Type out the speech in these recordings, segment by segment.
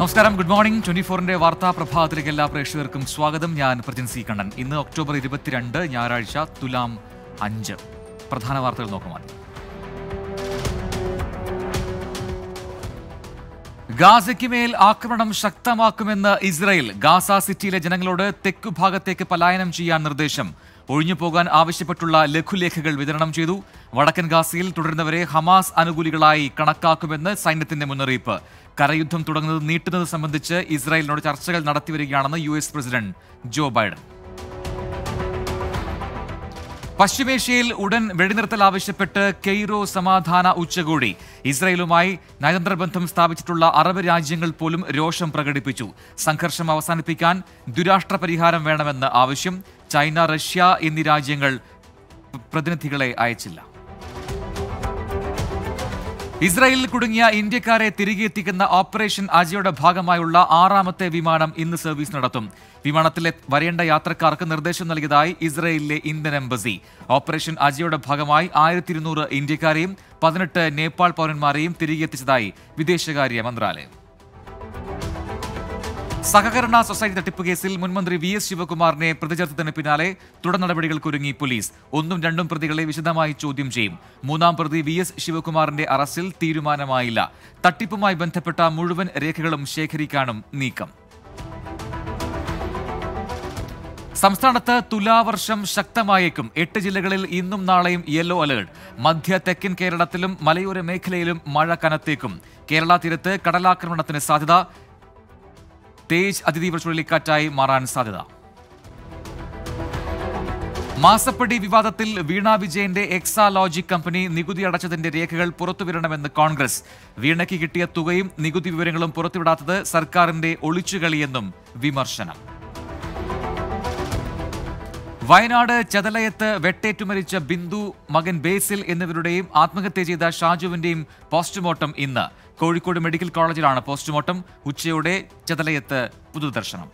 നമസ്കാരം. Good morning twenty ഫോറിന്റെ വാർത്താ പ്രഭാതത്തിലേക്ക് എല്ലാ പ്രേക്ഷകർക്കും സ്വാഗതം. ഞാൻ പ്രജിൻ സി കണ്ണൻ. ഇന്ന് ഒക്ടോബർ ഇരുപത്തിരണ്ട് ഞായറാഴ്ച തുലാം അഞ്ച്. പ്രധാന വാർത്തകൾ നോക്കുവാൻ. ഗാസയ്ക്ക് മേൽ ആക്രമണം ശക്തമാക്കുമെന്ന് ഇസ്രായേൽ. ഗാസ സിറ്റിയിലെ ജനങ്ങളോട് തെക്കു ഭാഗത്തേക്ക് പലായനം ചെയ്യാൻ നിർദ്ദേശം. ഒഴിഞ്ഞു പോകാൻ ആവശ്യപ്പെട്ടുള്ള ലഘുലേഖകൾ വിതരണം ചെയ്തു. വടക്കൻ ഗാസയിൽ തുടരുന്നവരെ ഹമാസ് അനുകൂലികളായി കണക്കാക്കുമെന്ന് സൈന്യത്തിന്റെ മുന്നറിയിപ്പ്. കരയുദ്ധം തുടങ്ങുന്നത് നീട്ടുന്നത് സംബന്ധിച്ച് ഇസ്രായേലിനോട് ചർച്ചകൾ നടത്തിവരികയാണെന്ന് U S president Joe Biden. പശ്ചിമേഷ്യയിൽ ഉടൻ വെടിനിർത്തൽ ആവശ്യപ്പെട്ട് കെയ്റോ സമാധാന ഉച്ചകോടി. ഇസ്രയേലുമായി നയതന്ത്ര ബന്ധം സ്ഥാപിച്ചിട്ടുള്ള അറബ് രാജ്യങ്ങൾ പോലും രോഷം പ്രകടിപ്പിച്ചു. സംഘർഷം അവസാനിപ്പിക്കാൻ ദുരാഷ്ട്ര പരിഹാരം വേണമെന്ന് ആവശ്യം ചൈന റഷ്യ എന്നീ രാജ്യങ്ങൾ പ്രതിനിധികളെ അയച്ചില്ല. ഇസ്രായേലിൽ കുടുങ്ങിയ ഇന്ത്യക്കാരെ തിരികെ എത്തിക്കുന്ന ഓപ്പറേഷൻ അജയുടെ ഭാഗമായുള്ള ആറാമത്തെ വിമാനം ഇന്ന് സർവീസ് നടത്തും. വിമാനത്തിലെ വരേണ്ട യാത്രക്കാർക്ക് നിർദ്ദേശം നൽകിയതായി ഇസ്രായേലിലെ ഇന്ത്യൻ എംബസി. ഓപ്പറേഷൻ അജയുടെ ഭാഗമായി ആയിരത്തി ഇന്ത്യക്കാരെയും പതിനെട്ട് നേപ്പാൾ പൗരന്മാരെയും തിരികെ എത്തിച്ചതായി വിദേശകാര്യ മന്ത്രാലയം. സഹകരണ സൊസൈറ്റി തട്ടിപ്പ് കേസിൽ മുൻമന്ത്രി വി എസ് ശിവകുമാറിനെ പ്രതിചേർത്തതിന് പിന്നാലെ തുടർ നടപടികൾക്കൊരുങ്ങി പോലീസ്. ഒന്നും രണ്ടും പ്രതികളെ വിശദമായി ചോദ്യം ചെയ്യും. മൂന്നാം പ്രതി വി എസ് ശിവകുമാറിന്റെ അറസ്റ്റിൽ തീരുമാനമായില്ല. തട്ടിപ്പുമായി ബന്ധപ്പെട്ട മുഴുവൻ രേഖകളും ശേഖരിക്കാനും നീക്കം. സംസ്ഥാനത്ത് തുലാവർഷം ശക്തമായേക്കും. എട്ട് ജില്ലകളിൽ ഇന്നും നാളെയും യെല്ലോ അലേർട്ട്. മധ്യ തെക്കൻ കേരളത്തിലും മലയോര മേഖലയിലും മഴ കനത്തേക്കും. കേരള തീരത്ത് കടലാക്രമണത്തിന് സാധ്യത തേജ് അതിതീവ്ര ചുഴലിക്കാറ്റായി മാറാൻ സാധ്യത. മാസപ്പടി വിവാദത്തിൽ വീണ വിജയന്റെ എക്സാലോജിക് കമ്പനി നികുതി അടച്ചതിന്റെ രേഖകൾ പുറത്തുവിടണമെന്ന് കോൺഗ്രസ്. വീണയ്ക്ക് കിട്ടിയ തുകയും നികുതി വിവരങ്ങളും പുറത്തുവിടാത്തത് സർക്കാരിന്റെ ഒളിച്ചുകളിയെന്നും വിമർശനം. വയനാട് ചതലയത്ത് വെട്ടേറ്റു മരിച്ച ബിന്ദു മകൻ ബേസിൽ എന്നിവരുടെയും ആത്മഹത്യ ചെയ്ത ഷാജുവിന്റെയും പോസ്റ്റ്മോർട്ടം ഇന്ന്. കോഴിക്കോട് മെഡിക്കൽ കോളേജിലാണ് പോസ്റ്റ്മോർട്ടം. ഉച്ചയോടെ ചതലയത്ത് പുതുദർശനം.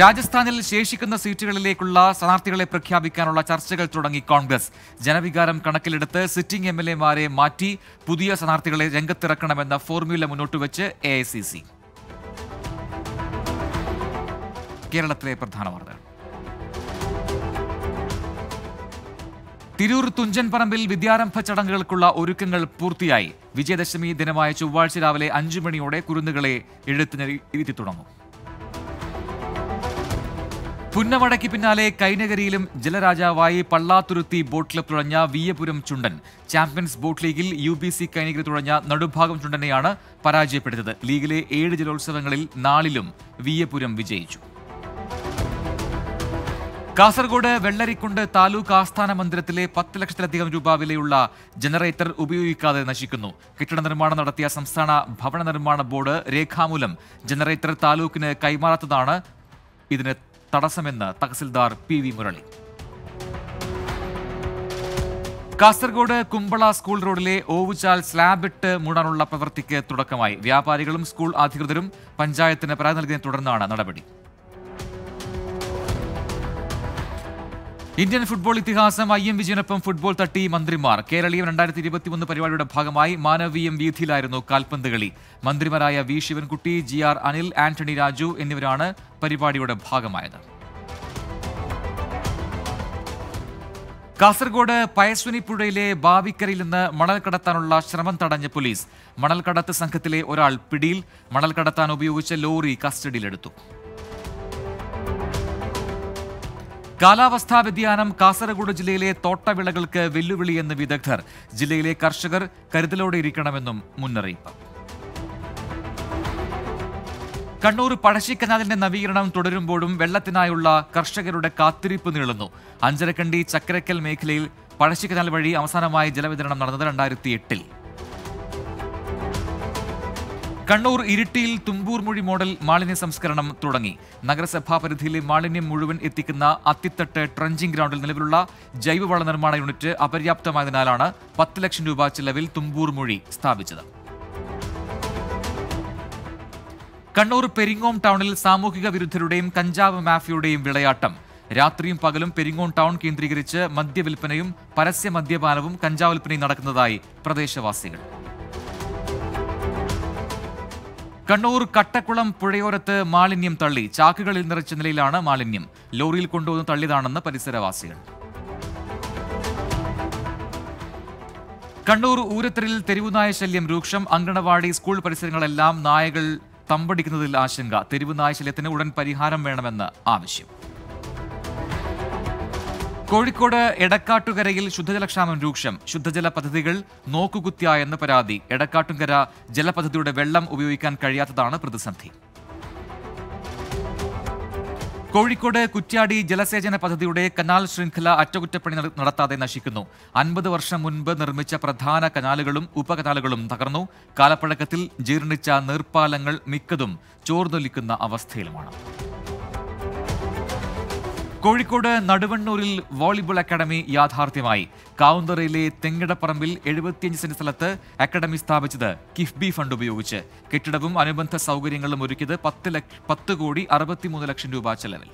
രാജസ്ഥാനിൽ ശേഷിക്കുന്ന സീറ്റുകളിലേക്കുള്ള സ്ഥാനാർത്ഥികളെ പ്രഖ്യാപിക്കാനുള്ള ചർച്ചകൾ തുടങ്ങി കോൺഗ്രസ്. ജനവികാരം കണക്കിലെടുത്ത് സിറ്റിംഗ് എം എൽ എമാരെ മാറ്റി പുതിയ സ്ഥാനാർത്ഥികളെ രംഗത്തിറക്കണമെന്ന ഫോർമുല മുന്നോട്ടുവച്ച് എ ഐ സി സി. കേരളത്തിലെ പ്രധാന വാർത്തകൾ തിരൂർ തുഞ്ചൻ പറമ്പിൽ വിദ്യാരംഭ ചടങ്ങുകൾക്കുള്ള ഒരുക്കങ്ങൾ പൂർത്തിയായി. വിജയദശമി ദിനമായ ചൊവ്വാഴ്ച രാവിലെ അഞ്ചു മണിയോടെ കുരുന്നുകളെ എഴുത്തിന് ഇരുത്തി തുടങ്ങും. പുന്നമടയ്ക്ക് പിന്നാലെ കൈനഗരിയിലും ജലരാജാവായി പള്ളാത്തുരുത്തി ബോട്ട് ക്ലബ് തുഴഞ്ഞ വിയപുരം ചുണ്ടൻ ചാമ്പ്യൻസ് ബോട്ട് ലീഗിൽ യു ബി സി കൈനഗരി തുഴഞ്ഞ നടുഭാഗം ചുണ്ടനെയാണ് പരാജയപ്പെടുത്തത് ലീഗിലെ ഏഴ് ജലോത്സവങ്ങളിൽ നാലിലും വിയപുരം വിജയിച്ചു. കാസർഗോഡ് വെള്ളരിക്കുണ്ട് താലൂക്ക് ആസ്ഥാന മന്ദിരത്തിലെ പത്ത് ലക്ഷത്തിലധികം രൂപ വിലയുള്ള ജനറേറ്റർ ഉപയോഗിക്കാതെ നശിക്കുന്നു. കെട്ടിട നിർമ്മാണം നടത്തിയ സംസ്ഥാന ഭവന നിർമ്മാണ ബോർഡ് രേഖാമൂലം ജനറേറ്റർ താലൂക്കിന് കൈമാറാത്തതാണ് ഇതിന് തടസ്സമെന്ന് tahsildar P V Murali. Kasaragod Kumbla school റോഡിലെ ഓവുചാൽ സ്ലാബ് ഇട്ട് മൂടാനുള്ള പ്രവൃത്തിക്ക് തുടക്കമായി. വ്യാപാരികളും സ്കൂൾ അധികൃതരും പഞ്ചായത്തിന് പരാതി നൽകിയതിനെ തുടർന്നാണ് നടപടി. ഇന്ത്യൻ ഫുട്ബോൾ ഇതിഹാസം ഐ എം വിജയനൊപ്പം ഫുട്ബോൾ തട്ടി മന്ത്രിമാർ. കേരളീയം രണ്ടായിരത്തി ഇരുപത്തിമൂന്ന് പരിപാടിയുടെ ഭാഗമായി മാനവീയം വീഥിയിലായിരുന്നു കാൽപന്ത് കളി. മന്ത്രിമാരായ V Sivankutty G R Anil Antony Raju എന്നിവരാണ് പരിപാടിയുടെ ഭാഗമായത്. കാസർഗോഡ് പയസ്വിനി പുഴയിലെ ബാവിക്കരയിൽ നിന്ന് മണൽ കടത്താനുള്ള ശ്രമം തടഞ്ഞ പോലീസ്. മണൽ കടത്ത് സംഘത്തിലെ ഒരാൾ പിടിയിൽ മണൽ കടത്താൻ ഉപയോഗിച്ച ലോറി കസ്റ്റഡിയിലെടുത്തു. കാലാവസ്ഥാ വ്യതിയാനം കാസർഗോഡ് ജില്ലയിലെ തോട്ടവിളകൾക്ക് വെല്ലുവിളിയെന്ന് വിദഗ്ധർ. ജില്ലയിലെ കർഷകർ കരുതലോടെ ഇരിക്കണമെന്നും മുന്നറിയിപ്പ്. കണ്ണൂർ പഴശ്ശിക്കനാലിന്റെ നവീകരണം തുടരുമ്പോഴും വെള്ളത്തിനായുള്ള കർഷകരുടെ കാത്തിരിപ്പ് നീളുന്നു. അഞ്ചരക്കണ്ടി ചക്കരക്കൽ മേഖലയിൽ പഴശ്ശിക്കനാൽ വഴി അവസാനമായി ജലവിതരണം നടന്നത് രണ്ടായിരത്തി എട്ടിൽ. കണ്ണൂർ ഇരിട്ടിയിൽ തുമ്പൂർ മൊഴി മോഡൽ മാലിന്യ സംസ്കരണം തുടങ്ങി. നഗരസഭാ പരിധിയിലെ മാലിന്യം മുഴുവൻ എത്തിക്കുന്ന അത്തിത്തട്ട് ട്രഞ്ചിംഗ് ഗ്രൗണ്ടിൽ നിലവിലുള്ള ജൈവവള നിർമ്മാണ യൂണിറ്റ് അപര്യാപ്തമായതിനാലാണ് പത്ത് ലക്ഷം രൂപ ചെലവിൽ തുമ്പൂർ മൊഴി സ്ഥാപിച്ചത്. കണ്ണൂർ പെരിങ്ങോം ടൗണിൽ സാമൂഹിക വിരുദ്ധരുടെയും കഞ്ചാവ് മാഫിയുടെയും വിളയാട്ടം. രാത്രിയും പകലും പെരിങ്ങോം ടൗൺ കേന്ദ്രീകരിച്ച് മദ്യവിൽപ്പനയും പരസ്യ മദ്യപാനവും കഞ്ചാവ് വിൽപ്പനയും നടക്കുന്നതായി പ്രദേശവാസികൾ. കണ്ണൂർ കട്ടക്കുളം പുഴയോരത്ത് മാലിന്യം തള്ളി. ചാക്കുകളിൽ നിറച്ച നിലയിലാണ് മാലിന്യം. ലോറിയിൽ കൊണ്ടുവന്ന് തള്ളിയതാണെന്ന് പരിസരവാസികൾ. കണ്ണൂർ ഊരത്തരിൽ തെരുവുനായ ശല്യം രൂക്ഷം. അങ്കണവാടി സ്കൂൾ പരിസരങ്ങളെല്ലാം നായകൾ തമ്പടിക്കുന്നതിൽ ആശങ്ക. തെരുവുനായ ശല്യത്തിന് ഉടൻ പരിഹാരം വേണമെന്ന് ആവശ്യം. കോഴിക്കോട് എടക്കാട്ടുകരയിൽ ശുദ്ധജലക്ഷാമം രൂക്ഷം. ശുദ്ധജല പദ്ധതികൾ നോക്കുകുത്തിയായെന്ന് പരാതി. എടക്കാട്ടുകര ജലപദ്ധതിയുടെ വെള്ളം ഉപയോഗിക്കാൻ കഴിയാത്തതാണ് പ്രതിസന്ധി. കോഴിക്കോട് കുറ്റ്യാടി ജലസേചന പദ്ധതിയുടെ കനാൽ ശൃംഖല അറ്റകുറ്റപ്പണി നട- നടത്താതെ നശിക്കുന്നു. അൻപത് വർഷം മുൻപ് നിർമ്മിച്ച പ്രധാന കനാലുകളും ഉപകനാലുകളും തകർന്നു. കാലപ്പഴക്കത്തിൽ ജീർണിച്ച നീർപ്പാലങ്ങൾ മിക്കതും ചോർന്നൊലിക്കുന്ന അവസ്ഥയിലുമാണ്. കോഴിക്കോട് നടുവണ്ണൂരിൽ വോളിബോൾ അക്കാദമി യാഥാർത്ഥ്യമായി. കാവുന്തറയിലെ തെങ്ങിടപ്പറമ്പിൽ എഴുപത്തിയഞ്ച് സെന്റ് സ്ഥലത്ത് അക്കാദമി സ്ഥാപിച്ചത് കിഫ്ബി ഫണ്ട് ഉപയോഗിച്ച്. കെട്ടിടവും അനുബന്ധ സൗകര്യങ്ങളും ഒരുക്കിയത് പത്ത് പത്ത് കോടി അറുപത്തിമൂന്ന് ലക്ഷം രൂപ ചെലവിൽ.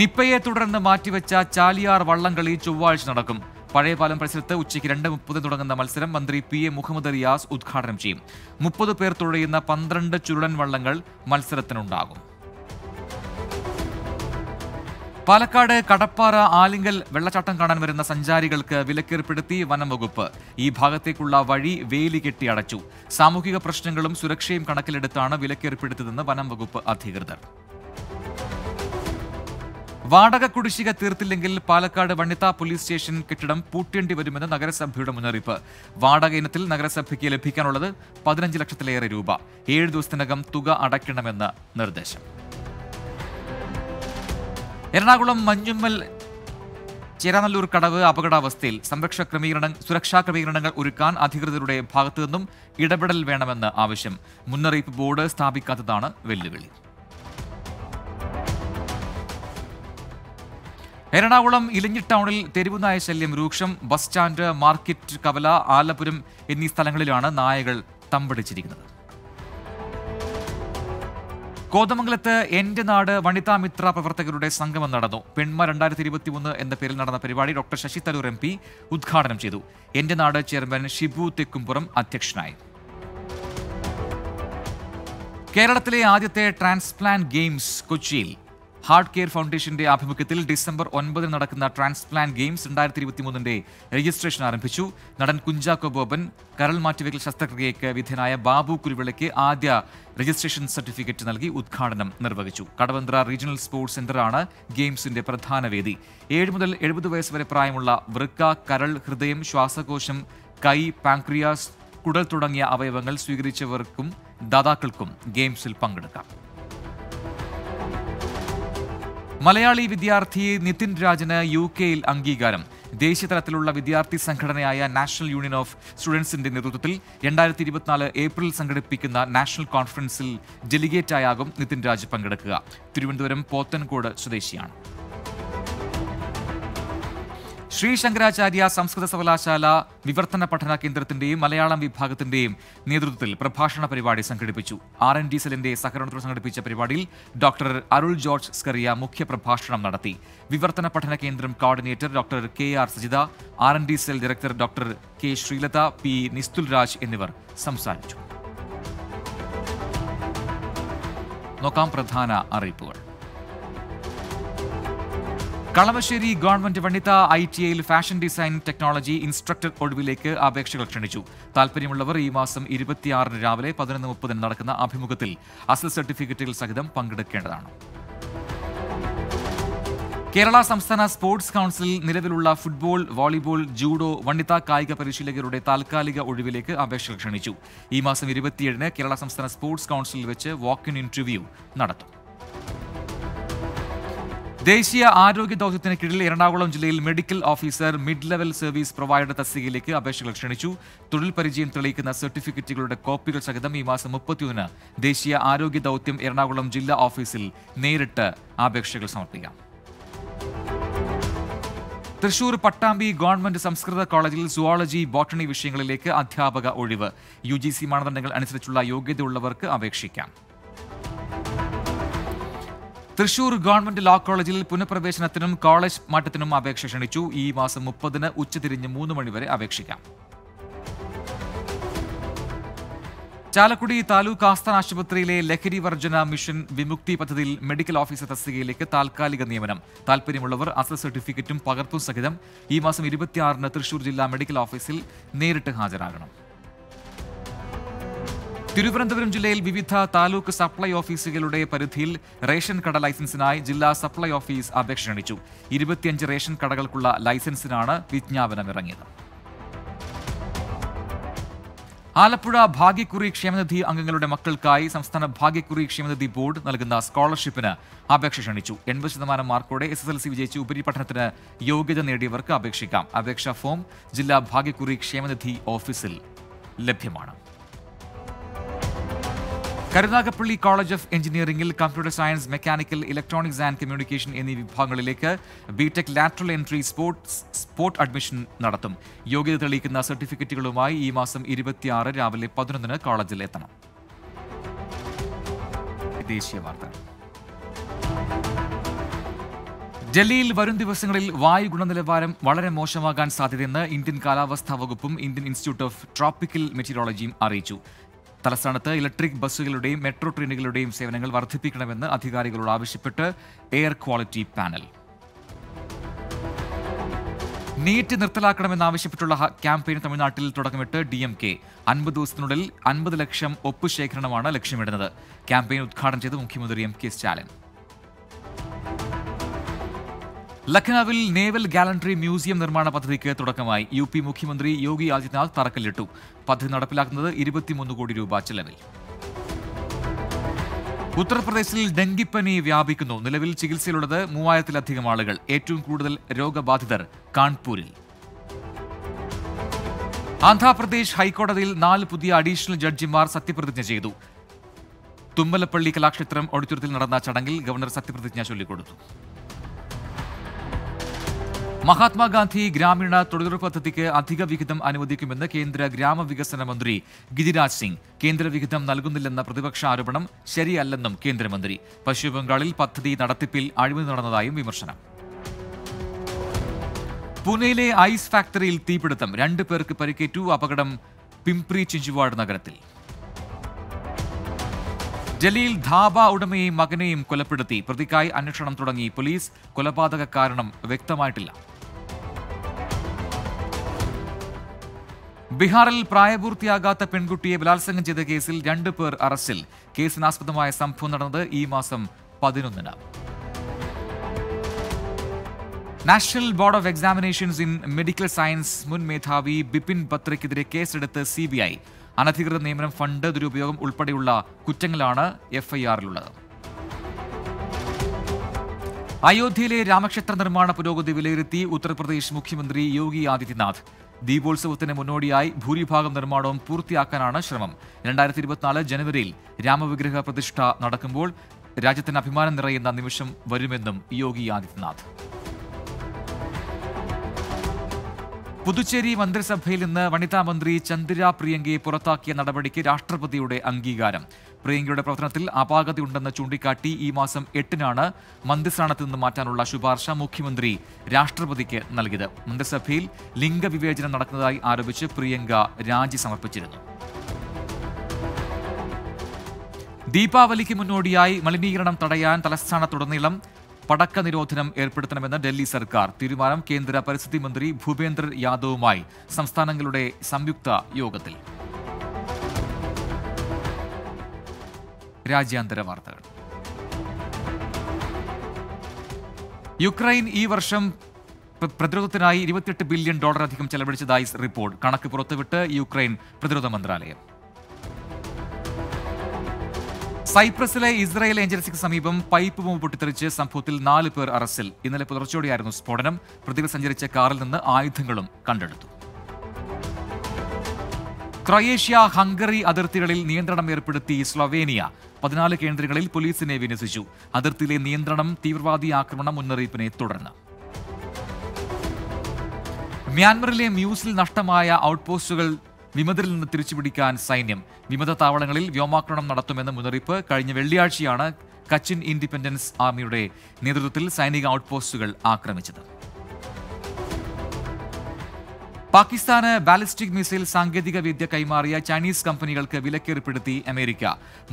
നിപ്പയെ തുടർന്ന് മാറ്റിവെച്ച ചാലിയാർ വള്ളംകളി ചൊവ്വാഴ്ച നടക്കും. പഴയപാലം പരിസരത്ത് ഉച്ചയ്ക്ക് രണ്ട് മുപ്പത് തുടങ്ങുന്ന മത്സരം മന്ത്രി പി എ മുഹമ്മദ് റിയാസ് ഉദ്ഘാടനം ചെയ്യും. മുപ്പത് പേർ തുഴയുന്ന പന്ത്രണ്ട് ചുരുളൻ വള്ളങ്ങൾ മത്സരത്തിനുണ്ടാകും. പാലക്കാട് കടപ്പാറ ആലിങ്കൽ വെള്ളച്ചാട്ടം കാണാൻ വരുന്ന സഞ്ചാരികൾക്ക് വിലക്കേർപ്പെടുത്തി വനം വകുപ്പ് ഈ ഭാഗത്തേക്കുള്ള വഴി വേലി കെട്ടി അടച്ചു. സാമൂഹിക പ്രശ്നങ്ങളും സുരക്ഷയും കണക്കിലെടുത്താണ് വിലക്കേർപ്പെടുത്തിയതെന്ന് വനം വകുപ്പ് അധികൃതർ. വാടക കുടിശ്ശിക തീർത്തില്ലെങ്കിൽ പാലക്കാട് വണ്ണിത്ത പോലീസ് സ്റ്റേഷൻ കെട്ടിടം പൂട്ടേണ്ടി വരുമെന്ന് നഗരസഭയുടെ മുന്നറിയിപ്പ്. വാടക ഇനത്തിൽ നഗരസഭയ്ക്ക് ലഭിക്കാനുള്ളത് പതിനഞ്ച് ലക്ഷത്തിലേറെ രൂപ. ഏഴ് ദിവസത്തിനകം തുക അടയ്ക്കണമെന്ന് നിർദ്ദേശം. എറണാകുളം മഞ്ഞുമ്മൽ ചേരാനല്ലൂർ കടവ് അപകടാവസ്ഥയിൽ സംരക്ഷണ ക്രമീകരണ സുരക്ഷാ ക്രമീകരണങ്ങൾ ഒരുക്കാൻ അധികൃതരുടെ ഭാഗത്തു നിന്നും ഇടപെടൽ വേണമെന്ന് ആവശ്യം മുന്നറിയിപ്പ് ബോർഡ് സ്ഥാപിക്കാത്തതാണ് വെല്ലുവിളി. എറണാകുളം ഇലഞ്ഞി ടൗണിൽ തെരുവുനായ ശല്യം രൂക്ഷം ബസ് സ്റ്റാൻഡ് മാർക്കറ്റ് കവല ആലപുരം എന്നീ സ്ഥലങ്ങളിലാണ് നായകൾ തമ്പടിച്ചിരിക്കുന്നത്. കോതമംഗലത്ത് എന്റെ നാട് വനിതാ മിത്ര പ്രവർത്തകരുടെ സംഗമം നടന്നു. പെൺമ രണ്ടായിരത്തി ഇരുപത്തി ഇരുപത്തിമൂന്ന് എന്ന പേരിൽ നടന്ന പരിപാടി doctor Shashi Tharoor M P ഉദ്ഘാടനം ചെയ്തു. എന്റെ നാട് ചെയർമാൻ ഷിബു തെക്കുംപുറം അധ്യക്ഷനായി. കേരളത്തിലെ ആദ്യത്തെ ട്രാൻസ്പ്ലാന്റ് ഗെയിംസ് കൊച്ചിയിൽ ഹാർട്ട് കെയർ ഫൗണ്ടേഷന്റെ ആഭിമുഖ്യത്തിൽ ഡിസംബർ ഒൻപതിന് നടക്കുന്ന ട്രാൻസ്പ്ലാന്റ് ഗെയിംസ് രണ്ടായിരത്തി ഇരുപത്തിമൂന്നിന്റെ രജിസ്ട്രേഷൻ ആരംഭിച്ചു. നടൻ കുഞ്ചാക്കോ ബോബൻ കരൾ മാറ്റിവെക്കൽ ശസ്ത്രക്രിയയ്ക്ക് വിധേയനായ ബാബു കുരുവിളയ്ക്ക് ആദ്യ രജിസ്ട്രേഷൻ സർട്ടിഫിക്കറ്റ് നൽകി ഉദ്ഘാടനം നിർവഹിച്ചു. കടവന്ത്ര റീജിയണൽ സ്പോർട്സ് സെന്ററാണ് ഗെയിംസിന്റെ പ്രധാന വേദി. ഏഴ് മുതൽ എഴുപത് വയസ്സ് വരെ പ്രായമുള്ള വൃക്ക കരൾ ഹൃദയം ശ്വാസകോശം കൈ പാങ്ക്രിയാസ് കുടൽ തുടങ്ങിയ അവയവങ്ങൾ സ്വീകരിച്ചവർക്കും ദാതാക്കൾക്കും ഗെയിംസിൽ പങ്കെടുക്കാം. മലയാളി വിദ്യാർത്ഥി നിതിൻ രാജിന് യു കെയിൽ അംഗീകാരം. ദേശീയ തലത്തിലുള്ള വിദ്യാർത്ഥി സംഘടനയായ നാഷണൽ യൂണിയൻ ഓഫ് സ്റ്റുഡൻസിന്റെ നേതൃത്വത്തിൽ രണ്ടായിരത്തി ഇരുപത്തിനാല് ഏപ്രിൽ സംഘടിപ്പിക്കുന്ന നാഷണൽ കോൺഫറൻസിൽ ഡെലിഗേറ്റായാകും നിതിൻ രാജ് പങ്കെടുക്കുക. തിരുവനന്തപുരം പോത്തൻകോട് സ്വദേശിയാണ്. ശ്രീ ശങ്കരാചാര്യ സംസ്കൃത സർവകലാശാല വിവർത്തന പഠന കേന്ദ്രത്തിന്റെയും മലയാളം വിഭാഗത്തിന്റെയും നേതൃത്വത്തിൽ പ്രഭാഷണ പരിപാടി സംഘടിപ്പിച്ചു. ആർ എൻ ഡി സെല്ലിന്റെ സഹകരണത്തോടെ സംഘടിപ്പിച്ച പരിപാടിയിൽ ഡോക്ടർ അരുൾ ജോർജ് സ്കറിയ മുഖ്യ പ്രഭാഷണം നടത്തി. വിവർത്തന പഠന കേന്ദ്രം coordinator doctor K R Sajitha R N D cell director doctor K Sreelatha P Nisthul Raj എന്നിവർ സംസാരിച്ചു. നോക്കാം പ്രധാന അറിയിപ്പുകൾ. കളമശ്ശേരി ഗവൺമെന്റ് വനിത ഐ ടി ഐയിൽ ഫാഷൻ ഡിസൈൻ ടെക്നോളജി ഇൻസ്ട്രക്ടർ ഒഴിവിലേക്ക് അപേക്ഷകൾ ക്ഷണിച്ചു. താൽപര്യമുള്ളവർ ഈ മാസം ഇരുപത്തിയാറിന് രാവിലെ പതിനൊന്ന് മുപ്പതിന് നടക്കുന്ന അഭിമുഖത്തിൽ അസൽ സർട്ടിഫിക്കറ്റുകൾ സഹിതം പങ്കെടുക്കേണ്ടതാണ്. കേരള സംസ്ഥാന സ്പോർട്സ് കൗൺസിൽ നിലവിലുള്ള ഫുട്ബോൾ വോളിബോൾ ജൂഡോ വനിതാ കായിക പരിശീലകരുടെ താൽക്കാലിക ഒഴിവിലേക്ക് അപേക്ഷകൾ ക്ഷണിച്ചു. ഈ മാസം ഇരുപത്തിയേഴിന് കേരള സംസ്ഥാന സ്പോർട്സ് കൗൺസിലിൽ വെച്ച് വാക്ക് ഇൻ ഇന്റർവ്യൂ നടത്തും. ദേശീയ ആരോഗ്യ ദൗത്യത്തിന് കീഴിൽ എറണാകുളം ജില്ലയിൽ medical officer mid level service provider തസ്തികയിലേക്ക് അപേക്ഷകൾ ക്ഷണിച്ചു. തൊഴിൽ പരിചയം തെളിയിക്കുന്ന സർട്ടിഫിക്കറ്റുകളുടെ കോപ്പികൾ സഹിതം ഈ മാസം മുപ്പത്തിയൊന്നിന് ദേശീയ ആരോഗ്യ ദൗത്യം എറണാകുളം ജില്ലാ ഓഫീസിൽ നേരിട്ട് അപേക്ഷകൾ സമർപ്പിക്കാം. തൃശൂർ പട്ടാമ്പി ഗവൺമെന്റ് സംസ്കൃത കോളേജിൽ സുവോളജി ബോട്ടണി വിഷയങ്ങളിലേക്ക് അധ്യാപക ഒഴിവ്. യു ജി സി മാനദണ്ഡങ്ങൾ അനുസരിച്ചുള്ള യോഗ്യതയുള്ളവർക്ക് അപേക്ഷിക്കാം. തൃശൂർ ഗവൺമെന്റ് ലോ കോളേജിൽ പുനഃപ്രവേശനത്തിനും കോളേജ് മാറ്റത്തിനും അപേക്ഷ ക്ഷണിച്ചു. ഈ മാസം മുപ്പതിന് ഉച്ചതിരിഞ്ഞ് മൂന്ന് മണിവരെ അപേക്ഷിക്കാം. ചാലക്കുടി താലൂക്ക് ആസ്ഥാന ആശുപത്രിയിലെ ലഹരി വർജന മിഷൻ വിമുക്തി പദ്ധതിയിൽ മെഡിക്കൽ ഓഫീസർ തസ്തികയിലേക്ക് താൽക്കാലിക നിയമനം. താൽപര്യമുള്ളവർ അസൽ സർട്ടിഫിക്കറ്റും പകർപ്പും സഹിതം ഈ മാസം ഇരുപത്തിയാറിന് തൃശൂർ ജില്ലാ മെഡിക്കൽ ഓഫീസിൽ നേരിട്ട് ഹാജരാകണം. തിരുവനന്തപുരം ജില്ലയിൽ വിവിധ താലൂക്ക് സപ്ലൈ ഓഫീസുകളുടെ പരിധിയിൽ റേഷൻ കട ലൈസൻസിനായി ജില്ലാ സപ്ലൈ ഓഫീസ് അപേക്ഷ ക്ഷണിച്ചു ഇരുപത്തിയഞ്ച് റേഷൻ കടകൾക്കുള്ള ലൈസൻസിനാണ് വിജ്ഞാപനം ഇറങ്ങിയത് ആലപ്പുഴ ഭാഗ്യക്കുറി ക്ഷേമനിധി അംഗങ്ങളുടെ മക്കൾക്കായി സംസ്ഥാന ഭാഗ്യക്കുറി ക്ഷേമനിധി ബോർഡ് നൽകുന്ന സ്കോളർഷിപ്പിന് അപേക്ഷ ക്ഷണിച്ചു. എൺപത് ശതമാനം മാർക്കോടെ എസ് എസ് എൽ സി വിജയിച്ച് ഉപരിപഠനത്തിന് യോഗ്യത നേടിയവർക്ക് അപേക്ഷിക്കാം. അപേക്ഷാ ഫോം ജില്ലാ ഭാഗ്യക്കുറി ക്ഷേമനിധി ഓഫീസിൽ ലഭ്യമാണ്. കരുനാഗപ്പള്ളി കോളേജ് ഓഫ് എഞ്ചിനീയറിംഗിൽ computer science mechanical electronics and communication എന്നീ വിഭാഗങ്ങളിലേക്ക് B Tech lateral entry sports sport admission നടത്തും. യോഗ്യത തെളിയിക്കുന്ന സർട്ടിഫിക്കറ്റുകളുമായി ഈ മാസം ഇരുപത്തിയാറ് രാവിലെ പതിനൊന്നിന് കോളേജിൽ എത്തണം. ദേശീയ വാർത്ത. ഡൽഹിയിൽ വരും ദിവസങ്ങളിൽ വായു ഗുണനിലവാരം വളരെ മോശമാകാൻ സാധ്യതയെന്ന് ഇന്ത്യൻ കാലാവസ്ഥാ വകുപ്പും ഇന്ത്യൻ ഇൻസ്റ്റിറ്റ്യൂട്ട് ഓഫ് ട്രോപ്പിക്കൽ മെറ്റീരിയോളജിയും അറിയിച്ചു. തലസ്ഥാനത്ത് ഇലക്ട്രിക് ബസ്സുകളുടെയും മെട്രോ ട്രെയിനുകളുടെയും സേവനങ്ങൾ വർദ്ധിപ്പിക്കണമെന്ന് അധികാരികളോട് ആവശ്യപ്പെട്ട് എയർ ക്വാളിറ്റി പാനൽ. നീറ്റ് നിർത്തലാക്കണമെന്നാവശ്യപ്പെട്ടുള്ള ക്യാമ്പയിൻ തമിഴ്നാട്ടിൽ തുടക്കമിട്ട് ഡി എം കെ അൻപത് ദിവസത്തിനുള്ളിൽ അൻപത് ലക്ഷം ഒപ്പ് ശേഖരണമാണ് ലക്ഷ്യമിടുന്നത്. ക്യാമ്പയിൻ ഉദ്ഘാടനം ചെയ്ത് മുഖ്യമന്ത്രി എം കെ സ്റ്റാലിൻ. ലഖ്നൌവിൽ നേവൽ ഗാലൻട്രി മ്യൂസിയം നിർമ്മാണ പദ്ധതിക്ക് തുടക്കമായി യു പി മുഖ്യമന്ത്രി യോഗി ആദിത്യനാഥ് തറക്കല്ലിട്ടു. പദ്ധതി നടപ്പിലാക്കുന്നത് ഇരുപത്തിമൂന്ന് കോടി രൂപ ചെലവിൽ. ഉത്തർപ്രദേശിൽ ഡെങ്കിപ്പനി വ്യാപിക്കുന്നു. നിലവിൽ ചികിത്സയിലുള്ളത് മൂവായിരത്തിലധികം ആളുകൾ. ഏറ്റവും കൂടുതൽ രോഗബാധിതർ കാൺപൂരിൽ. ആന്ധ്രാപ്രദേശ് ഹൈക്കോടതിയിൽ നാല് പുതിയ അഡീഷണൽ ജഡ്ജിമാർ സത്യപ്രതിജ്ഞ ചെയ്തു. തുമ്മലപ്പള്ളി കലാക്ഷേത്രം ഓഡിറ്റോറിയത്തിൽ നടന്ന ചടങ്ങിൽ ഗവർണർ സത്യപ്രതിജ്ഞ ചൊല്ലിക്കൊടുത്തു. മഹാത്മാഗാന്ധി ഗ്രാമീണ തൊഴിലുറപ്പ് പദ്ധതിക്ക് അധിക വിഹിതം അനുവദിക്കുമെന്ന് കേന്ദ്ര ഗ്രാമവികസന മന്ത്രി ഗിരിരാജ് സിംഗ്. കേന്ദ്ര വിഹിതം നൽകുന്നില്ലെന്ന പ്രതിപക്ഷ ആരോപണം ശരിയല്ലെന്നും കേന്ദ്രമന്ത്രി. പശ്ചിമബംഗാളിൽ പദ്ധതി നടത്തിപ്പിൽ അഴിമതി നടന്നതായും വിമർശനം. പൂനെയിലെ ഐസ് ഫാക്ടറിയിൽ തീപിടുത്തം രണ്ടു പേർക്ക് പരിക്കേറ്റു. അപകടം പിംപ്രി ചിഞ്ചുവാഡ് നഗരത്തിൽ. ജലീൽ ധാബ ഉടമയെയും മകനെയും കൊലപ്പെടുത്തി. പ്രതിക്കായി അന്വേഷണം തുടങ്ങി പോലീസ്. കൊലപാതക കാരണം വ്യക്തമായിട്ടില്ല. ബീഹാറിൽ പ്രായപൂർത്തിയാകാത്ത പെൺകുട്ടിയെ ബലാത്സംഗം ചെയ്ത കേസിൽ രണ്ടു പേർ അറസ്റ്റിൽ. കേസിനാസ്പദമായ സംഭവം നടന്നത് ഈ മാസം പതിനൊന്നിന് national board of examinations in medical science മുൻ മേധാവി ബിപിൻ ബത്രയ്ക്കെതിരെ കേസെടുത്ത് സി ബി ഐ. അനധികൃത നിയമനം ഫണ്ട് ദുരുപയോഗം ഉൾപ്പെടെയുള്ള കുറ്റങ്ങളാണ് എഫ്ഐആറിലുള്ളത്. അയോധ്യയിലെ രാമക്ഷേത്ര നിർമ്മാണ പുരോഗതി വിലയിരുത്തി ഉത്തർപ്രദേശ് മുഖ്യമന്ത്രി യോഗി ആദിത്യനാഥ്. ദീപോത്സവത്തിന് മുന്നോടിയായി ഭൂരിഭാഗം നിർമ്മാണവും പൂർത്തിയാക്കാനാണ് ശ്രമം. രണ്ടായിരത്തി ഇരുപത്തിനാല് ജനുവരിയിൽ രാമവിഗ്രഹ പ്രതിഷ്ഠ നടക്കുമ്പോൾ രാജ്യത്തിന് അഭിമാനം നിറയുന്ന നിമിഷം വരുമെന്നും യോഗി ആദിത്യനാഥ്. പുതുച്ചേരി മന്ത്രിസഭയിൽ നിന്ന് വനിതാ മന്ത്രി ചന്ദ്ര പ്രിയങ്കയെ പുറത്താക്കിയ നടപടിക്ക് രാഷ്ട്രപതിയുടെ അംഗീകാരം. പ്രിയങ്കയുടെ പ്രവർത്തനത്തിൽ അപാകതയുണ്ടെന്ന് ചൂണ്ടിക്കാട്ടി ഈ മാസം എട്ടിനാണ് മന്ത്രിസ്ഥാനത്ത് നിന്ന് മാറ്റാനുള്ള ശുപാർശ മുഖ്യമന്ത്രി രാഷ്ട്രപതിക്ക് നൽകിയത്. മന്ത്രിസഭയിൽ ലിംഗവിവേചനം നടക്കുന്നതായി ആരോപിച്ച് പ്രിയങ്ക രാജി സമർപ്പിച്ചിരുന്നു. ദീപാവലിക്ക് മുന്നോടിയായി മലിനീകരണം തടയാൻ തലസ്ഥാനത്തുടനീളം പടക്ക നിരോധനം ഏർപ്പെടുത്തണമെന്ന് ഡൽഹി സർക്കാർ. തീരുമാനം കേന്ദ്ര പരിസ്ഥിതി മന്ത്രി ഭൂപേന്ദ്ര യാദവുമായി സംസ്ഥാനങ്ങളുടെ സംയുക്ത യോഗത്തിൽ. രാജ്യാന്തര വാർത്തകൾ. യുക്രൈൻ ഈ വർഷം പ്ര- പ്രതിരോധത്തിനായി ഇരുപത്തിയെട്ട് ബില്യൺ ഡോളർ അധികം ചെലവഴിച്ചതായി റിപ്പോർട്ട്. കണക്ക് പുറത്തുവിട്ട് യുക്രൈൻ പ്രതിരോധ മന്ത്രാലയം. സൈപ്രസിലെ ഇസ്രായേൽ ഏജൻസിക്ക് സമീപം പൈപ്പ് ബോംബ് പൊട്ടിത്തെറിച്ച് സംഭവത്തിൽ നാല് പേർ അറസ്റ്റിൽ. ഇന്നലെ പുലർച്ചെയോടെയായിരുന്നു സ്ഫോടനം. പ്രതികൾ സഞ്ചരിച്ച കാറിൽ നിന്ന് ആയുധങ്ങളും കണ്ടെടുത്തു. ക്രൊയേഷ്യ ഹംഗറി അതിർത്തികളിൽ നിയന്ത്രണം ഏർപ്പെടുത്തി സ്ലൊവേനിയ. പതിനാല് കേന്ദ്രങ്ങളിൽ പോലീസിനെ വിന്യസിച്ചു. അതിർത്തിയിലെ നിയന്ത്രണം തീവ്രവാദി ആക്രമണ മുന്നറിയിപ്പിനെ തുടർന്ന്. മ്യാൻമറിലെ മ്യൂസിൽ നഷ്ടമായ ഔട്ട്പോസ്റ്റുകൾ വിമതരിൽ നിന്ന് തിരിച്ചുപിടിക്കാൻ സൈന്യം. വിമത താവളങ്ങളിൽ വ്യോമാക്രമണം നടത്തുമെന്ന മുന്നറിയിപ്പ് കഴിഞ്ഞ വെള്ളിയാഴ്ചയാണ് കച്ചിൻ ഇൻഡിപെൻഡൻസ് ആർമിയുടെ നേതൃത്വത്തിൽ സൈനിക ഔട്ട്പോസ്റ്റുകൾ ആക്രമിച്ചത്. പാകിസ്ഥാന് ബാലിസ്റ്റിക് മിസൈൽ സാങ്കേതിക വിദ്യ കൈമാറിയ ചൈനീസ് കമ്പനികൾക്ക് വിലക്കേർപ്പെടുത്തി അമേരിക്ക.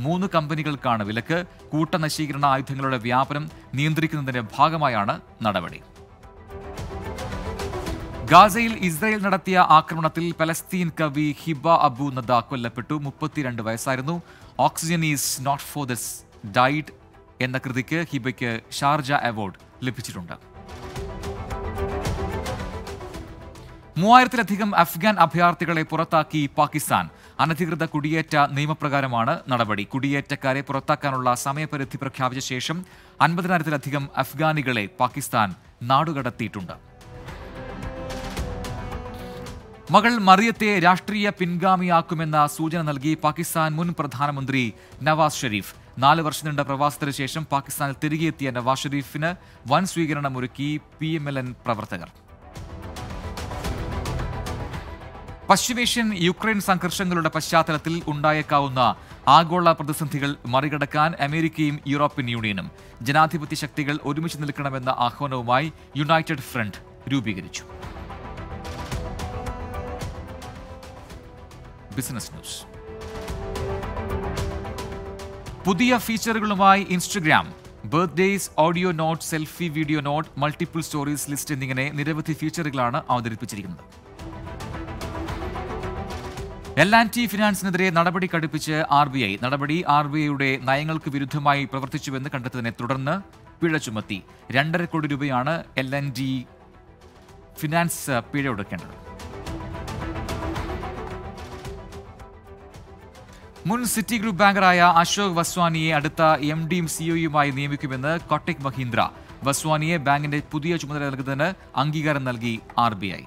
മൂന്ന് കമ്പനികൾക്കാണ് വിലക്ക്. കൂട്ടനശീകരണ ആയുധങ്ങളുടെ വ്യാപനം നിയന്ത്രിക്കുന്നതിന്റെ ഭാഗമായാണ് നടപടി. ഗാസയിൽ ഇസ്രായേൽ നടത്തിയ ആക്രമണത്തിൽ പലസ്തീൻ കവി ഹിബ അബു നദ കൊല്ലപ്പെട്ടു. മുപ്പത്തിരണ്ട് വയസ്സായിരുന്നു. Oxygen is not for this died എന്ന കൃതിക്ക് ഹിബയ്ക്ക് ഷാർജ അവാർഡ് ലഭിച്ചിട്ടുണ്ട്. മൂവായിരത്തിലധികം അഫ്ഗാൻ അഭയാർത്ഥികളെ പുറത്താക്കി പാകിസ്ഥാൻ. അനധികൃത കുടിയേറ്റ നിയമപ്രകാരമാണ് നടപടി. കുടിയേറ്റക്കാരെ പുറത്താക്കാനുള്ള സമയപരിധി പ്രഖ്യാപിച്ച ശേഷം അൻപതിനായിരത്തിലധികം അഫ്ഗാനികളെ പാകിസ്ഥാൻ നാടുകടത്തിയിട്ടുണ്ട്. മകൾ മറിയത്തെ രാഷ്ട്രീയ പിൻഗാമിയാക്കുമെന്ന സൂചന നൽകി പാകിസ്ഥാൻ മുൻ പ്രധാനമന്ത്രി നവാസ് ഷെരീഫ്. നാല് വർഷം നീണ്ട പ്രവാസത്തിന് ശേഷം പാകിസ്ഥാനിൽ തിരികെയെത്തിയ നവാസ് ഷെരീഫിന് വൻ സ്വീകരണമൊരുക്കി പി എം എൽ എൻ പ്രവർത്തകർ. പശ്ചിമേഷ്യൻ യുക്രൈൻ സംഘർഷങ്ങളുടെ പശ്ചാത്തലത്തിൽ ഉണ്ടായേക്കാവുന്ന ആഗോള പ്രതിസന്ധികൾ മറികടക്കാൻ അമേരിക്കയും യൂറോപ്യൻ യൂണിയനും ജനാധിപത്യ ശക്തികൾ ഒരുമിച്ച് നിൽക്കണമെന്ന ആഹ്വാനവുമായി യുണൈറ്റഡ് ഫ്രണ്ട് രൂപീകരിച്ചു. Business news. പുതിയ ഫീച്ചറുകളുമായി Instagram birthdays audio note selfie video note multiple stories list എന്നിങ്ങനെ നിരവധി ഫീച്ചറുകളാണ് അവതരിപ്പിച്ചിരിക്കുന്നത്. എൽ ആൻഡ് ടി ഫിനാൻസിനെതിരെ നടപടി കടുപ്പിച്ച് ആർ ബി ഐ നടപടി ആർ ബി ഐയുടെ നയങ്ങൾക്ക് വിരുദ്ധമായി പ്രവർത്തിച്ചുവെന്ന് കണ്ടെത്തിയതിനെ തുടർന്ന് പിഴ ചുമത്തി. രണ്ടര കോടി രൂപയാണ് എൽ എൻ ഡി ഫിനാൻസ് പിഴ ഒടുക്കേണ്ടത്. മുൻ സിറ്റി ഗ്രൂപ്പ് ബാങ്കറായ അശോക് വസ്വാനിയെ അടുത്ത എം ഡിയും സിഒയുമായി നിയമിക്കുമെന്ന് കോട്ടക് മഹീന്ദ്ര. വസ്വാനിയെ ബാങ്കിന്റെ പുതിയ ചുമതല നൽകുന്നതിന് അംഗീകാരം നൽകി ആർ ബി ഐ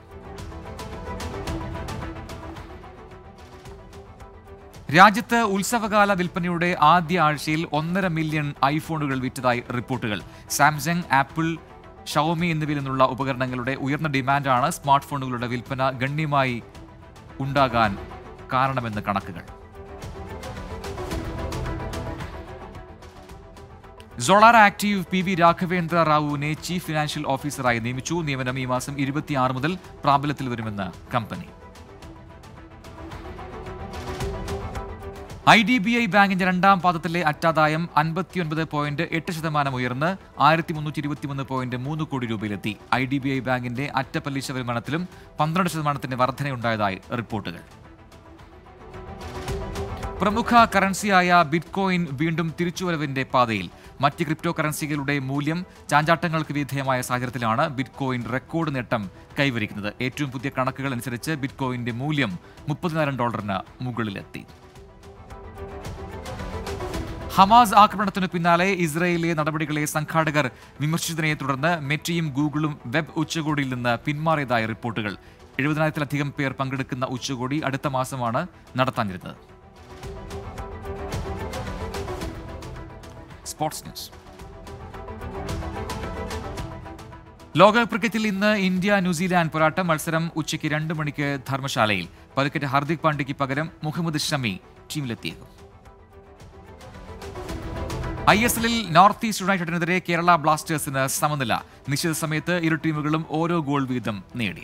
രാജ്യത്ത് ഉത്സവകാല വിൽപ്പനയുടെ ആദ്യ ആഴ്ചയിൽ ഒന്നര മില്യൺ ഐഫോണുകൾ വിറ്റതായി റിപ്പോർട്ടുകൾ. സാംസങ് ആപ്പിൾ ഷവോമി എന്നിവയിൽ നിന്നുള്ള ഉപകരണങ്ങളുടെ ഉയർന്ന ഡിമാൻഡാണ് സ്മാർട്ട് ഫോണുകളുടെ വിൽപ്പന ഗണ്യമായി ഉണ്ടാകാൻ കാരണമെന്ന് കണക്കുകൾ. Solar active P V Raghavendra റാവുവിനെ chief financial ഓഫീസറായി നിയമിച്ചു. നിയമനം ഈ മാസം ഇരുപത്തിയാറ് മുതൽ പ്രാബല്യത്തിൽ വരുമെന്ന് company. I D B I ബാങ്കിന്റെ രണ്ടാം പാദത്തിലെ അറ്റാദായം അൻപത്തിയൊൻപത് പോയിന്റ് എട്ട് ശതമാനം ഉയർന്ന് ആയിരത്തി മുന്നൂറ്റി ഇരുപത്തിമൂന്ന് പോയിന്റ് മൂന്ന് കോടി രൂപയിലെത്തി. ഐ ഡി ബി ഐ ബാങ്കിന്റെ അറ്റപ്പലിശ പലിശ വരുമാനത്തിലും പന്ത്രണ്ട് ശതമാനത്തിന്റെ വർധനയുണ്ടായതായി റിപ്പോർട്ടുകൾ. പ്രമുഖ കറൻസിയായ ബിറ്റ്കോയിൻ വീണ്ടും തിരിച്ചുവരവിന്റെ പാതയിൽ. മറ്റ് ക്രിപ്റ്റോ കറൻസികളുടെ മൂല്യം ചാഞ്ചാട്ടങ്ങൾക്ക് വിധേയമായ സാഹചര്യത്തിലാണ് ബിറ്റ്കോയിൻ റെക്കോർഡ് നേട്ടം കൈവരിക്കുന്നത്. ഏറ്റവും പുതിയ കണക്കുകൾ അനുസരിച്ച് ബിറ്റ്കോയിന്റെ മൂല്യം മുപ്പതിനായിരം ഡോളറിന് മുകളിലെത്തി. ഹമാസ് ആക്രമണത്തിനു പിന്നാലെ ഇസ്രയേലിലെ നടപടികളെ സംഘാടകർ വിമർശിച്ചതിനെ തുടർന്ന് മെറ്റയും ഗൂഗിളും വെബ് ഉച്ചകോടിയിൽ നിന്ന് പിന്മാറിയതായ റിപ്പോർട്ടുകൾ. എഴുപതിനായിരത്തിലധികം പേർ പങ്കെടുക്കുന്ന ഉച്ചകോടി അടുത്ത മാസമാണ് നടത്താനിരുന്നത്. Sports news. ലോകകപ്പ് ക്രിക്കറ്റിൽ ഇന്ന് ഇന്ത്യ ന്യൂസിലാൻഡ് പോരാട്ടം. മത്സരം ഉച്ചയ്ക്ക് രണ്ട് മണിക്ക് ധർമ്മശാലയിൽ. പരുക്കറ്റ് ഹാർദിക് പാണ്ഡ്യയ്ക്ക് പകരം മുഹമ്മദ് ഷമി ടീമിലെത്തിയേക്കും. ഐ എസ് എല്ലിൽ നോർത്ത് ഈസ്റ്റ് യുണൈറ്റഡിനെതിരെ കേരള ബ്ലാസ്റ്റേഴ്സിന് സമനില. നിശ്ചിത സമയത്ത് ഇരു ടീമുകളും ഓരോ ഗോൾ വീതം നേടി.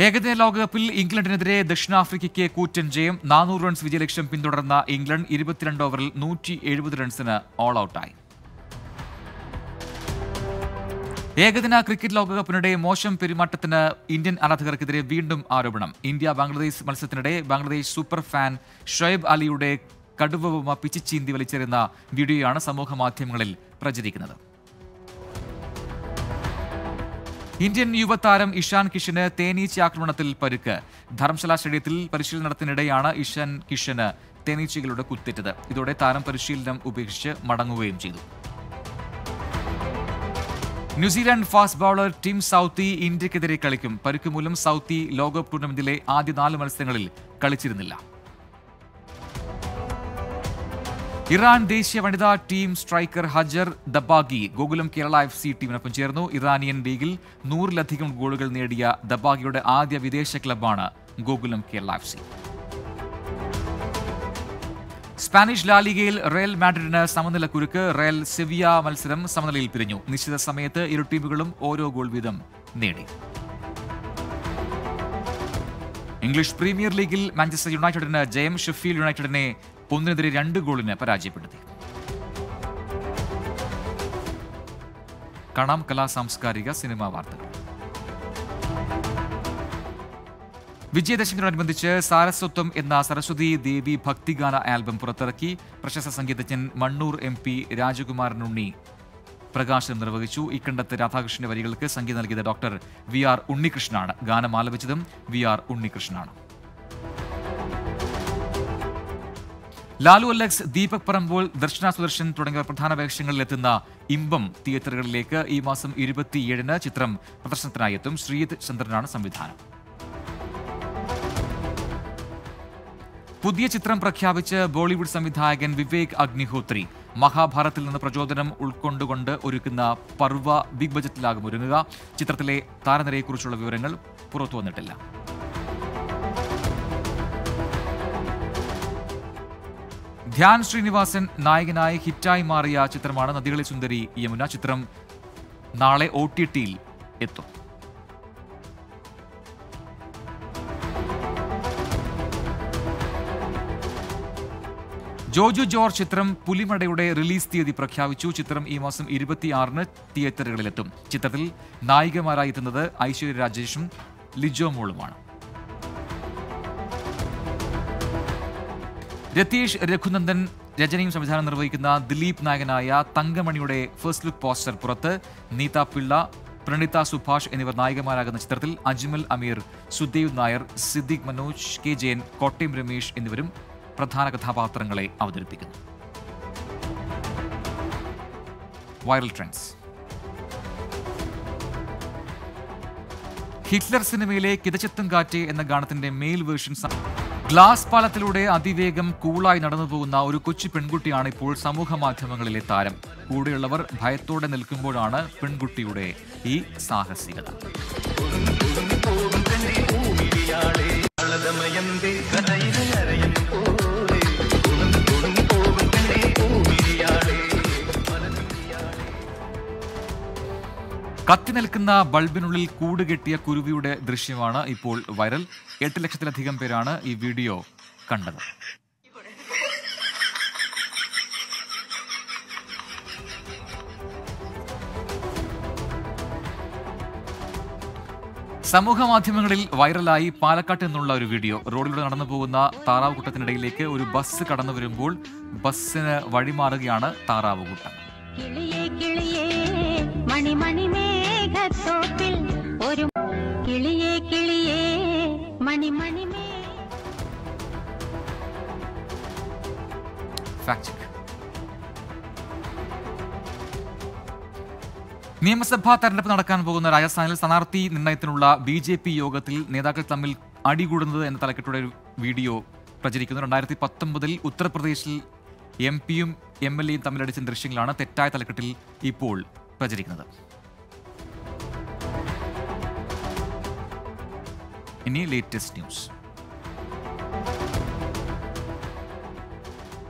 ഏകദിന ലോകകപ്പിൽ ഇംഗ്ലണ്ടിനെതിരെ ദക്ഷിണാഫ്രിക്കയ്ക്ക് കൂറ്റൻ ജയം. നാനൂറ് റൺസ് വിജയലക്ഷ്യം പിന്തുടർന്ന ഇംഗ്ലണ്ട് ഇരുപത്തിരണ്ട് ഓവറിൽ നൂറ്റി എഴുപത് റൺസിന് ഓൾ ഔട്ടായി ഏകദിന ക്രിക്കറ്റ് ലോകകപ്പിനിടെ മോശം പെരുമാറ്റത്തിന് ഇന്ത്യൻ ആരാധകർക്കെതിരെ വീണ്ടും ആരോപണം. ഇന്ത്യ ബംഗ്ലാദേശ് മത്സരത്തിനിടെ ബംഗ്ലാദേശ് സൂപ്പർ ഫാൻ ഷൊയബ് അലിയുടെ കടുവ പിച്ചിച്ചീന്തി വലിച്ചെറിയുന്ന വീഡിയോയാണ് സമൂഹ മാധ്യമങ്ങളിൽ പ്രചരിക്കുന്നത്. ഇന്ത്യൻ യുവതാരം ഇഷാൻ കിഷന് തേനീച്ച ആക്രമണത്തിൽ പരുക്ക്. ധർമ്മശാല സ്റ്റേഡിയത്തിൽ പരിശീലനം നടത്തിനിടെയാണ് ഇഷാൻ കിഷന് തേനീച്ചകളുടെ കുത്തേറ്റത്. ഇതോടെ താരം പരിശീലനം ഉപേക്ഷിച്ച് മടങ്ങുകയും ചെയ്തു. New Zealand fast bowler Tim Southee ഇന്ത്യക്കെതിരെ കളിക്കും. പരുക്ക് മൂലം സൗത്തി ലോകകപ്പ് ടൂർണമെന്റിലെ ആദ്യ നാല് മത്സരങ്ങളിൽ കളിച്ചിരുന്നില്ല. ഇറാൻ ദേശീയ വനിതാ team striker Hajar Dabbaghi Gokulam Kerala F C ടീമിനൊപ്പം ചേർന്നു. ഇറാനിയൻ ലീഗിൽ നൂറിലധികം ഗോളുകൾ നേടിയ ദബാഗിയുടെ ആദ്യ വിദേശ ക്ലബ്ബാണ് Gokulam Kerala F C. Spanish ലാലിഗയിൽ Real മാഡ്രിഡിന് സമനില കുരുക്ക് റയൽ സെവിയ മത്സരം സമനിലയിൽ പിരിഞ്ഞു. നിശ്ചിത സമയത്ത് ഇരു ടീമുകളും ഓരോ ഗോൾ വീതം നേടി. ഇംഗ്ലീഷ് പ്രീമിയർ ലീഗിൽ മാഞ്ചസ്റ്റർ യുണൈറ്റഡിന് ജയം ഷെഫീൽഡ് യുണൈറ്റഡിനെ ഒന്നിനെതിരെ രണ്ട് ഗോളിന് പരാജയപ്പെടുത്തി. കാണാം കലാ സാംസ്കാരിക സിനിമാ വാർത്തകൾ. വിജയദശമിയോടനുബന്ധിച്ച് സാരസ്വത്വം എന്ന സരസ്വതി ദേവി ഭക്തിഗാന ആൽബം പുറത്തിറക്കി പ്രശസ്ത സംഗീതജ്ഞൻ മണ്ണൂർ എം പി രാജകുമാരനുണ്ണി പ്രകാശനം നിർവഹിച്ചു. ഇക്കണ്ടത്ത് രാധാകൃഷ്ണന്റെ വരികൾക്ക് സംഗീതം നൽകിയത് ഡോക്ടർ വി ആർ ഉണ്ണികൃഷ്ണനാണ്. ഗാനം ആലപിച്ചതും വി ആർ ഉണ്ണികൃഷ്ണനാണ്. ലാലു അലക്സ് ദീപക് പറമ്പോൾ ദർശന സുദർശൻ തുടങ്ങിയ പ്രധാന വേഷങ്ങളിലെത്തുന്ന ഇമ്പം തിയേറ്ററുകളിലേക്ക് ഈ മാസം ഇരുപത്തിയേഴിന് ചിത്രം പ്രദർശനത്തിനായി എത്തും. ശ്രീയത് ചന്ദ്രനാണ് സംവിധാനം. പുതിയ ചിത്രം പ്രഖ്യാപിച്ച് ബോളിവുഡ് സംവിധായകൻ വിവേക് അഗ്നിഹോത്രി മഹാഭാരത്തിൽ നിന്ന് പ്രചോദനം ഉൾക്കൊണ്ടുകൊണ്ട് ഒരുക്കുന്ന പർവ ബിഗ് ബജറ്റിലാകും ഒരുങ്ങുക. ചിത്രത്തിലെ താരനിരയെക്കുറിച്ചുള്ള വിവരങ്ങൾ പുറത്തു വന്നിട്ടില്ല. ധ്യാൻ ശ്രീനിവാസൻ നായകനായി ഹിറ്റായി മാറിയ ചിത്രമാണ് നദികളെ സുന്ദരി യമുന. ചിത്രം നാളെ ഒ ടി ടിയിൽ എത്തും. ജോജു ജോർജ് ചിത്രം പുലിമടയുടെ റിലീസ് തീയതി പ്രഖ്യാപിച്ചു. ചിത്രം ഈ മാസം ഇരുപത്തിയാറിന് തിയേറ്ററുകളിലെത്തും. ചിത്രത്തിൽ നായികമാരായി എത്തുന്നത് ഐശ്വര്യ രാജേഷും ലിജോ മോളുമാണ്. രതീഷ് രഘുനന്ദൻ രചനയും സംവിധാനം നിർവഹിക്കുന്ന ദിലീപ് നായകനായ തങ്കമണിയുടെ ഫസ്റ്റ് ലുക്ക് പോസ്റ്റർ പുറത്ത് നീത പിള്ള പ്രണിത സുഭാഷ് എന്നിവർ നായികമാരാകുന്ന ചിത്രത്തിൽ അജ്മൽ അമീർ സുദേവ് നായർ സിദ്ദിഖ് മനോജ് കെ ജയൻ കോട്ടയം രമേശ് എന്നിവരും പ്രധാന കഥാപാത്രങ്ങളെ അവതരിപ്പിക്കുന്നു. വൈറൽ ട്രെൻഡ്സ് ഹിറ്റ്ലർ സിനിമയിലെ കിതച്ചെത്തും കാറ്റ് എന്ന ഗാനത്തിന്റെ മെയിൽ വേർഷൻ ഗ്ലാസ് പാലത്തിലൂടെ അതിവേഗം കൂളായി നടന്നു പോകുന്ന ഒരു കൊച്ചു പെൺകുട്ടിയാണ് ഇപ്പോൾ സമൂഹ മാധ്യമങ്ങളിലെ താരം. കൂടെയുള്ളവർ ഭയത്തോടെ നിൽക്കുമ്പോഴാണ് പെൺകുട്ടിയുടെ ഈ സാഹസികത. കത്തി നിൽക്കുന്ന ബൾബിനുള്ളിൽ കൂടുകെട്ടിയ കുരുവിയുടെ ദൃശ്യമാണ് ഇപ്പോൾ വൈറൽ. എട്ട് ലക്ഷത്തിലധികം പേരാണ് ഈ വീഡിയോ കണ്ടത്. സമൂഹ മാധ്യമങ്ങളിൽ വൈറലായി പാലക്കാട്ട് നിന്നുള്ള ഒരു വീഡിയോ. റോഡിലൂടെ നടന്നു പോകുന്ന താറാവ് കൂട്ടത്തിനിടയിലേക്ക് ഒരു ബസ് കടന്നു വരുമ്പോൾ ബസ്സിന് വഴിമാറുകയാണ് താറാവ് കൂട്ടം ഫാക്ട് നിയമസഭാ തെരഞ്ഞെടുപ്പ് നടക്കാൻ പോകുന്ന രാജസ്ഥാനിൽ സ്ഥാനാർത്ഥി നിർണയത്തിനുള്ള ബി ജെ പി യോഗത്തിൽ നേതാക്കൾ തമ്മിൽ അടികൂടുന്നത് എന്ന തലക്കെട്ടുള്ള ഒരു വീഡിയോ പ്രചരിക്കുന്നു. രണ്ടായിരത്തി പത്തൊമ്പതിൽ ഉത്തർപ്രദേശിൽ എം പിയും എം എൽ എയും തമ്മിലടിച്ച ദൃശ്യങ്ങളാണ് തെറ്റായ തലക്കെട്ടിൽ ഇപ്പോൾ പ്രചരിക്കുന്നത്. ഇനി ലേറ്റസ്റ്റ് ന്യൂസ്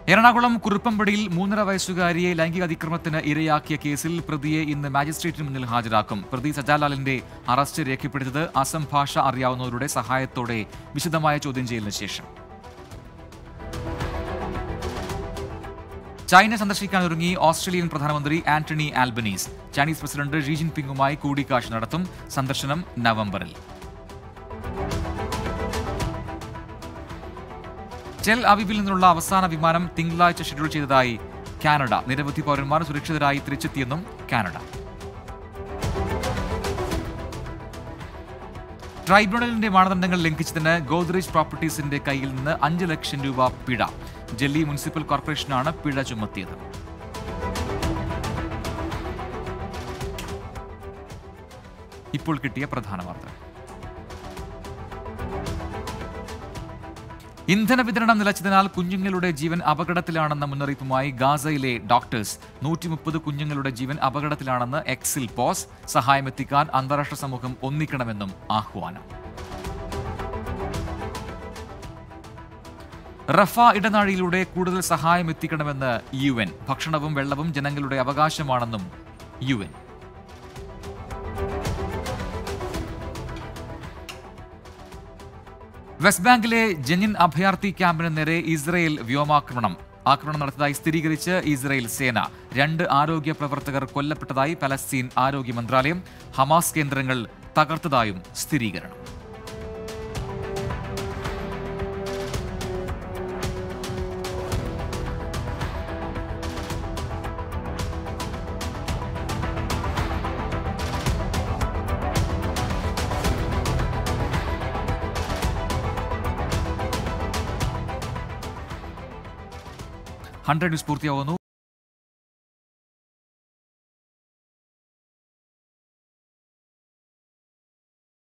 എറണാകുളം കുറുപ്പമ്പടിയിൽ മൂന്നര വയസ്സുകാരിയെ ലൈംഗിക അതിക്രമത്തിന് ഇരയാക്കിയ കേസിൽ പ്രതിയെ ഇന്ന് മാജിസ്ട്രേറ്റിന് മുന്നിൽ ഹാജരാക്കും. പ്രതി സജാലാലിന്റെ അറസ്റ്റ് രേഖപ്പെടുത്തിയത് അസം ഭാഷ അറിയാവുന്നവരുടെ സഹായത്തോടെ വിശദമായ ചോദ്യം ചെയ്യലിന് ശേഷം. ചൈന സന്ദർശിക്കാനൊരുങ്ങി ഓസ്ട്രേലിയൻ പ്രധാനമന്ത്രി Anthony Albanese. Chinese president Xi ജിൻപിങ്ങുമായി കൂടിക്കാഴ്ച നടത്തും. സന്ദർശനം നവംബറിൽ. ടെൽ അവീവിൽ നിന്നുള്ള അവസാന വിമാനം തിങ്കളാഴ്ച ഷെഡ്യൂൾ ചെയ്തതായി കാനഡ. നിരവധി പൗരന്മാർ സുരക്ഷിതരായി തിരിച്ചെത്തിയെന്നും കാനഡ. ട്രൈബ്യൂണലിന്റെ മാനദണ്ഡങ്ങൾ ലംഘിച്ചതിന് ഗോദ്രേജ് പ്രോപ്പർട്ടീസിന്റെ കയ്യിൽ നിന്ന് അഞ്ച് ലക്ഷം രൂപ പിഴ. ജെല്ലി മുനിസിപ്പൽ കോർപ്പറേഷനാണ് പിഴ ചുമത്തിയത്. ഇപ്പോൾ കിട്ടിയ പ്രധാന വാർത്ത. ഇന്ധന വിതരണം നിലച്ചതിനാൽ കുഞ്ഞുങ്ങളുടെ ജീവൻ അപകടത്തിലാണെന്ന മുന്നറിയിപ്പുമായി ഗാസയിലെ ഡോക്ടേഴ്സ്. നൂറ്റി മുപ്പത് കുഞ്ഞുങ്ങളുടെ ജീവൻ അപകടത്തിലാണെന്ന് എക്സിൽ പോസ്. സഹായമെത്തിക്കാൻ അന്താരാഷ്ട്ര സമൂഹം ഒന്നിക്കണമെന്നും ആഹ്വാനം. റഫ ഇടനാഴിയിലൂടെ കൂടുതൽ സഹായം എത്തിക്കണമെന്ന് യു എൻ. ഭക്ഷണവും വെള്ളവും ജനങ്ങളുടെ അവകാശമാണെന്നും യു എൻ. വെസ്റ്റ് ബാങ്കിലെ ജനിൻ അഭയാർത്ഥി ക്യാമ്പിന് നേരെ ഇസ്രയേൽ വ്യോമാക്രമണം. ആക്രമണം നടത്തിയതായി സ്ഥിരീകരിച്ച് ഇസ്രയേൽ സേന. രണ്ട് ആരോഗ്യ പ്രവർത്തകർ കൊല്ലപ്പെട്ടതായി പലസ്തീൻ ആരോഗ്യ മന്ത്രാലയം. ഹമാസ് കേന്ദ്രങ്ങൾ തകർത്തതായും സ്ഥിരീകരണം. Hundred news പൂർത്തിയാവുന്നു.